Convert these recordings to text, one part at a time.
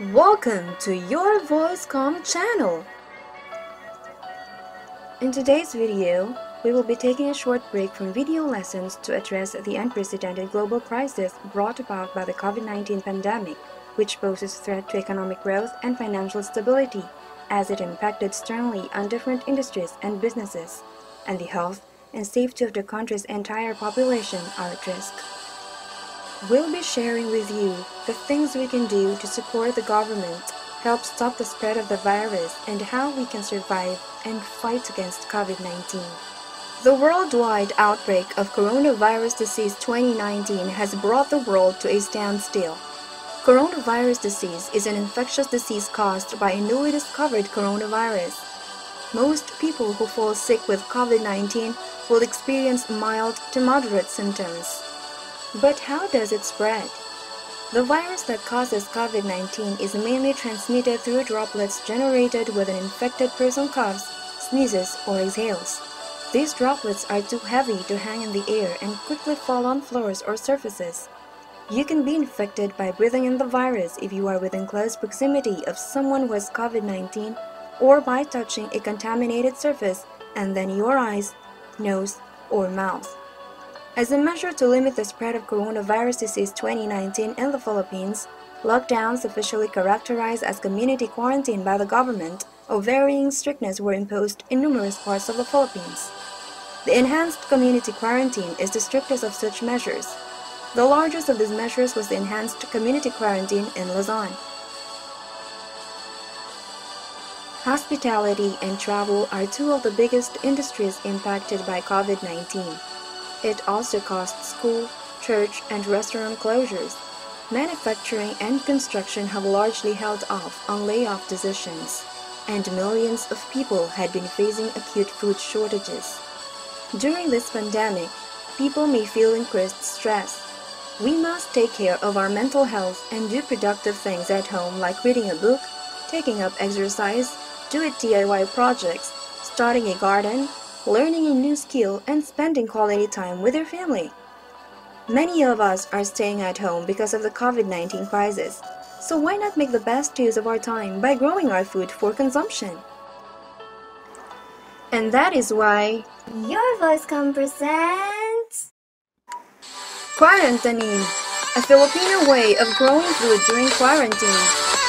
Welcome to UrVOICEcom channel. In today's video, we will be taking a short break from video lessons to address the unprecedented global crisis brought about by the COVID-19 pandemic, which poses a threat to economic growth and financial stability as it impacted sternly on different industries and businesses, and the health and safety of the country's entire population are at risk. We'll be sharing with you the things we can do to support the government, help stop the spread of the virus, and how we can survive and fight against COVID-19. The worldwide outbreak of coronavirus disease 2019 has brought the world to a standstill. Coronavirus disease is an infectious disease caused by a newly discovered coronavirus. Most people who fall sick with COVID-19 will experience mild to moderate symptoms. But how does it spread? The virus that causes COVID-19 is mainly transmitted through droplets generated when an infected person coughs, sneezes, or exhales. These droplets are too heavy to hang in the air and quickly fall on floors or surfaces. You can be infected by breathing in the virus if you are within close proximity of someone has COVID-19 or by touching a contaminated surface and then your eyes, nose, or mouth. As a measure to limit the spread of coronavirus disease 2019 in the Philippines, lockdowns officially characterized as community quarantine by the government of varying strictness were imposed in numerous parts of the Philippines. The enhanced community quarantine is the strictest of such measures. The largest of these measures was the enhanced community quarantine in Luzon. Hospitality and travel are two of the biggest industries impacted by COVID-19. It also caused school, church, and restaurant closures. Manufacturing and construction have largely held off on layoff decisions, and millions of people had been facing acute food shortages. During this pandemic, people may feel increased stress. We must take care of our mental health and do productive things at home like reading a book, taking up exercise, do DIY projects, starting a garden, learning a new skill, and spending quality time with your family. Many of us are staying at home because of the COVID-19 crisis, so why not make the best use of our time by growing our food for consumption? And that is why UrVOICEcom presents QuaranTANIM, a Filipino way of growing food during quarantine.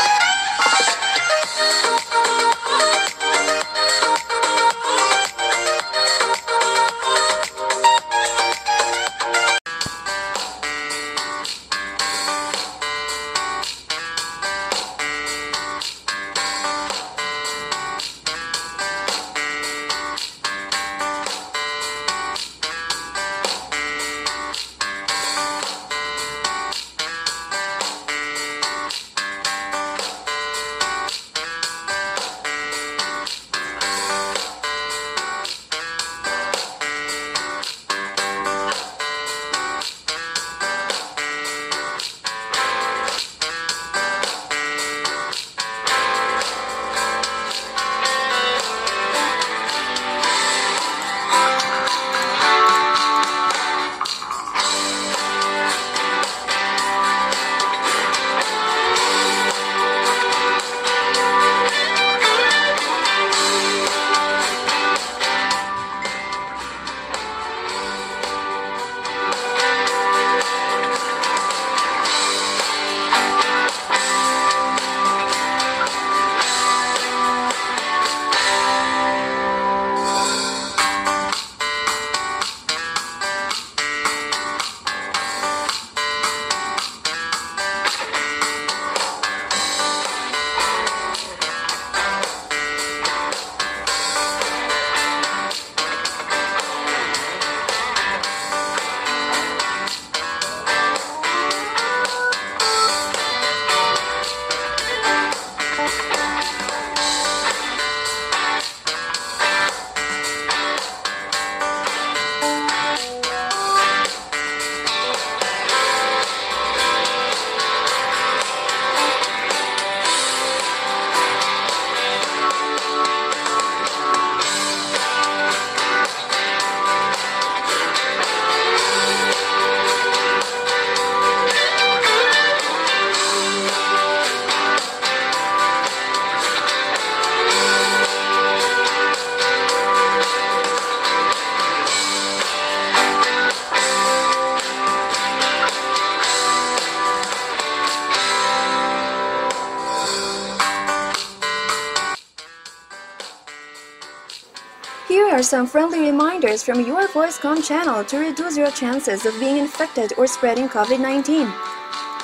Are some friendly reminders from UrVOICEcom channel to reduce your chances of being infected or spreading COVID-19.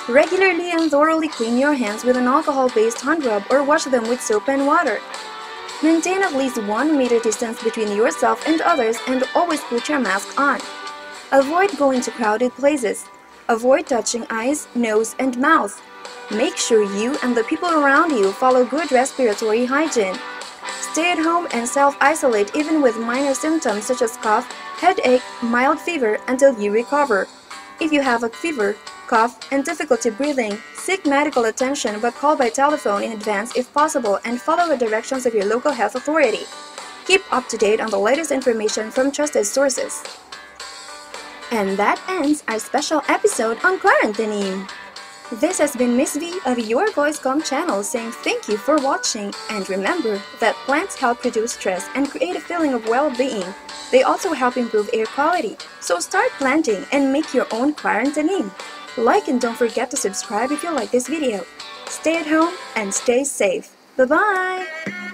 Regularly and thoroughly clean your hands with an alcohol-based hand rub or wash them with soap and water. Maintain at least 1 meter distance between yourself and others and always put your mask on. Avoid going to crowded places. Avoid touching eyes, nose, and mouth. Make sure you and the people around you follow good respiratory hygiene. Stay at home and self-isolate even with minor symptoms such as cough, headache, mild fever until you recover. If you have a fever, cough, and difficulty breathing, seek medical attention but call by telephone in advance if possible and follow the directions of your local health authority. Keep up to date on the latest information from trusted sources. And that ends our special episode on QuaranTANIM. This has been Miss V of UrVOICEcom channel saying thank you for watching and remember that plants help reduce stress and create a feeling of well-being. They also help improve air quality, so start planting and make your own QuaranTANIM. Like and don't forget to subscribe if you like this video. Stay at home and stay safe. Bye-bye!